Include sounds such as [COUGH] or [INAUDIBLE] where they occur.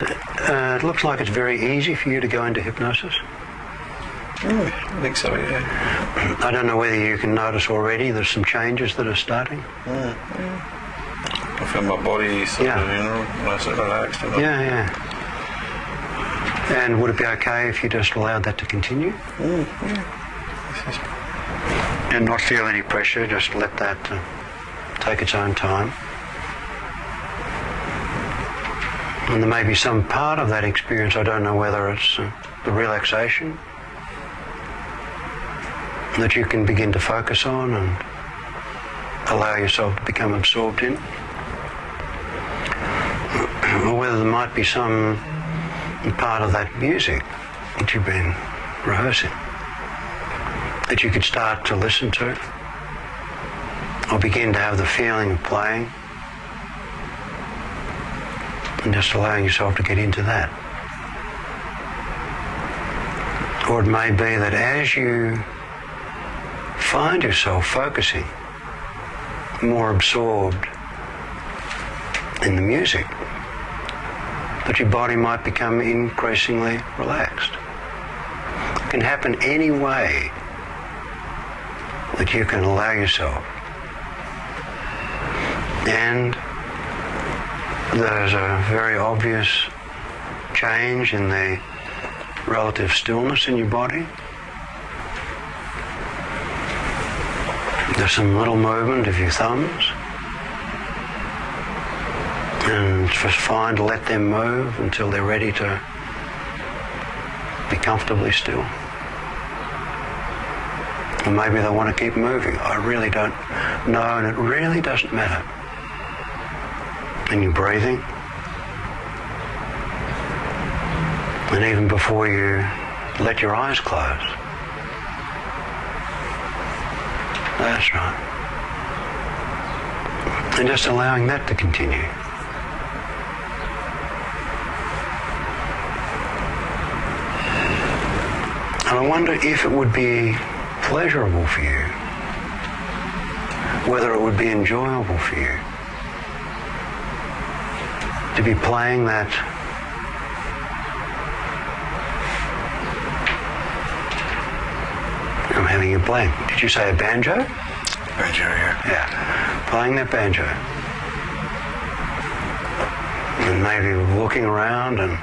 Uh, it looks like it's very easy for you to go into hypnosis. Mm, I think so, yeah. I don't know whether you can notice already there's some changes that are starting. I feel my body sort Yeah. of, you know, nice and relaxed. And Yeah, yeah. And would it be okay if you just allowed that to continue? Yeah. And not feel any pressure, just let that uh, take its own time. And there may be some part of that experience, I don't know whether it's uh, the relaxation that you can begin to focus on and allow yourself to become absorbed in. [CLEARS THROAT] Or whether there might be some part of that music that you've been rehearsing that you could start to listen to or begin to have the feeling of playing and just allowing yourself to get into that. Or it may be that as you find yourself focusing, more absorbed in the music, that your body might become increasingly relaxed. It can happen any way that you can allow yourself. And there's a very obvious change in the relative stillness in your body. There's some little movement of your thumbs. And just fine to let them move until they're ready to be comfortably still. Or maybe they want to keep moving. I really don't know, and it really doesn't matter. And you're breathing. And even before you let your eyes close. That's right. And just allowing that to continue. And I wonder if it would be pleasurable for you, whether it would be enjoyable for you to be playing that I'm having a blank. Did you say a banjo? Banjo, yeah. Yeah. Playing that banjo. And maybe walking around and